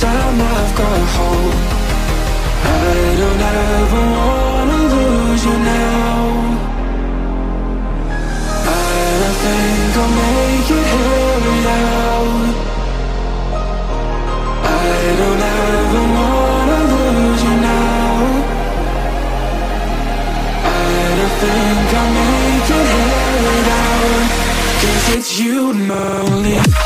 time I've got hope. I don't ever wanna lose you now. I don't think I'll make it here and I don't ever wanna lose you now. I don't think I'll make it here and Cause it's you and only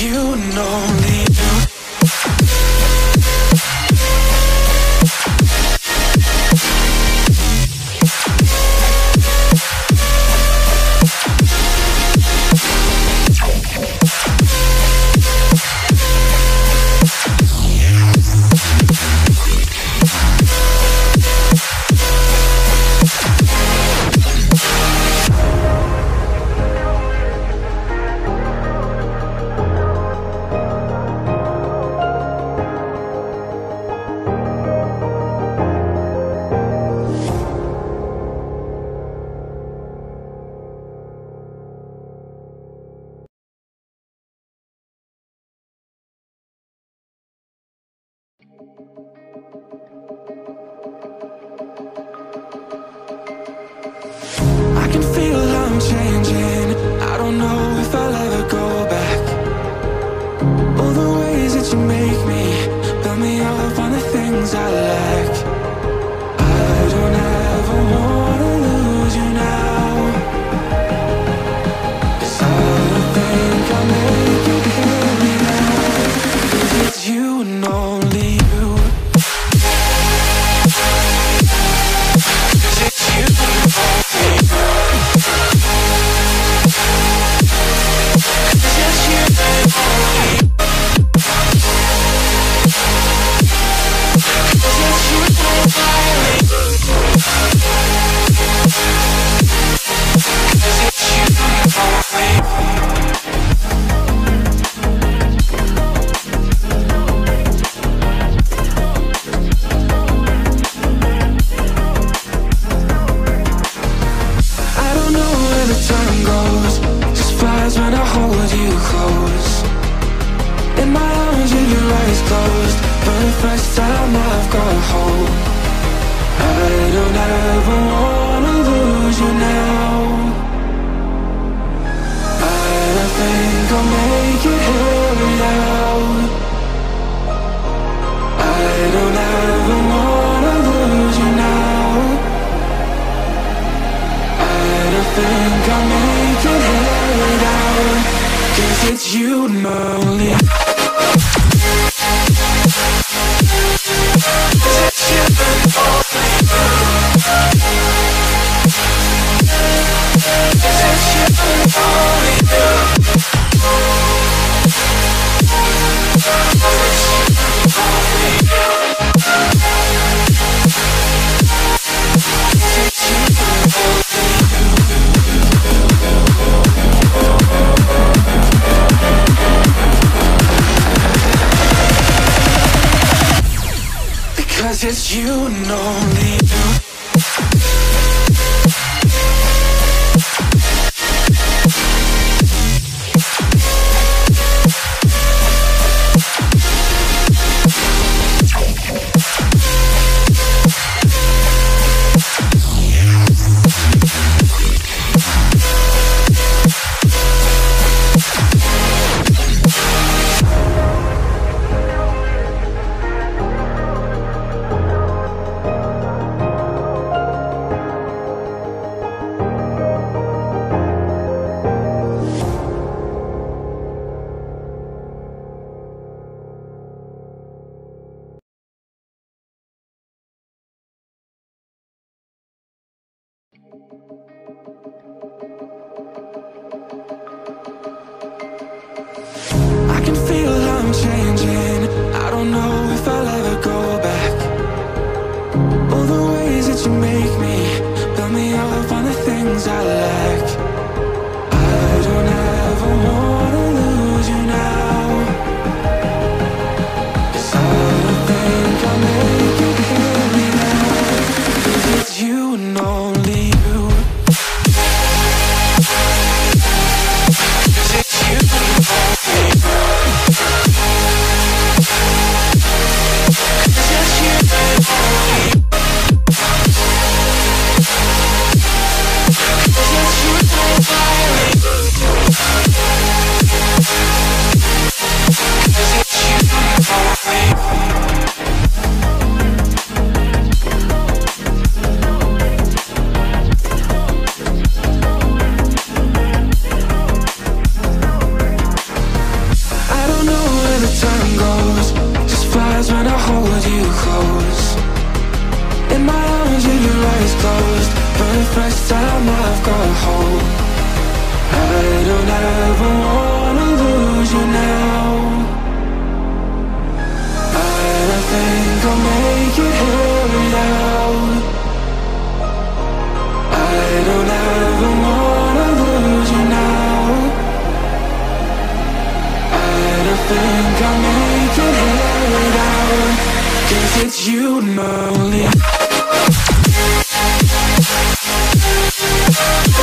You know. you it's you and only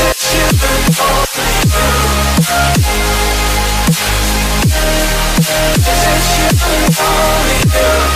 It's you and only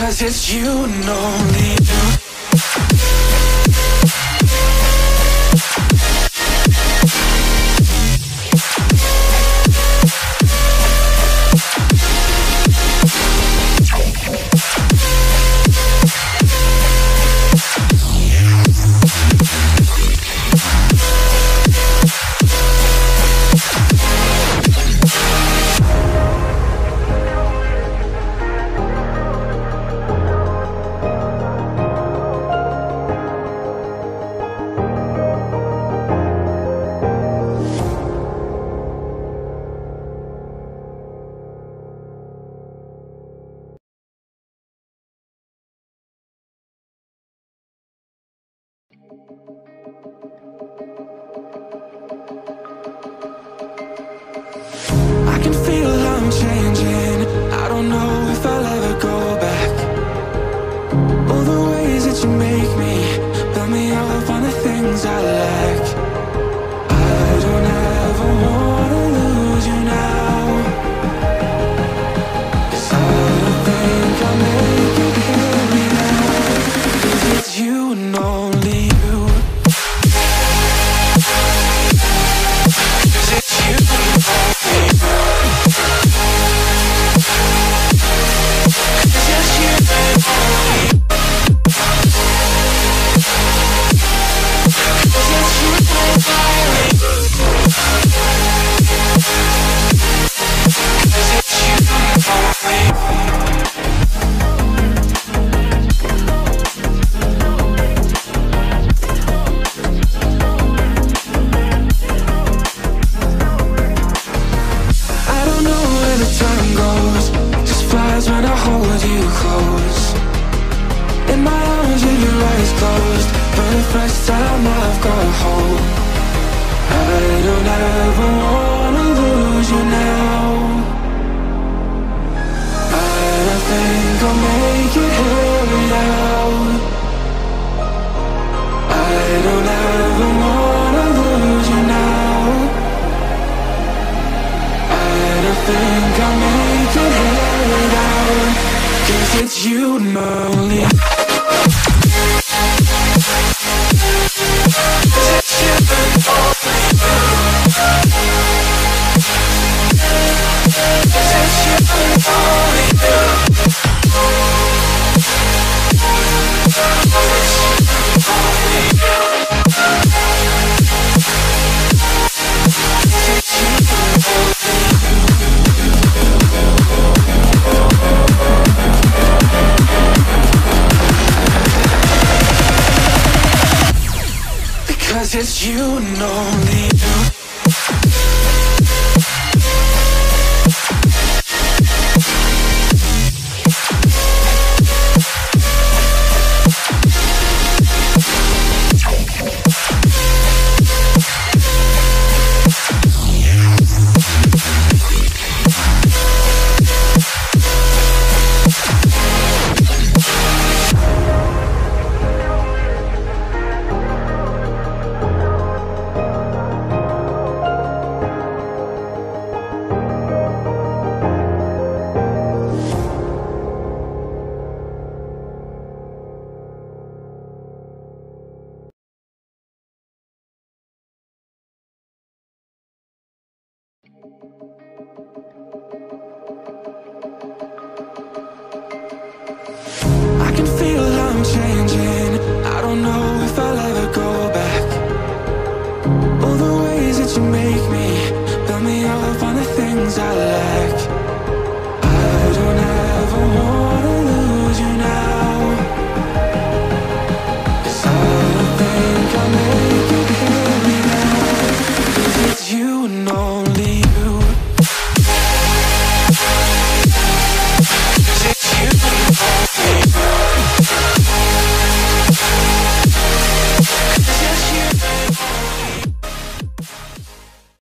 Cause it's you and only you and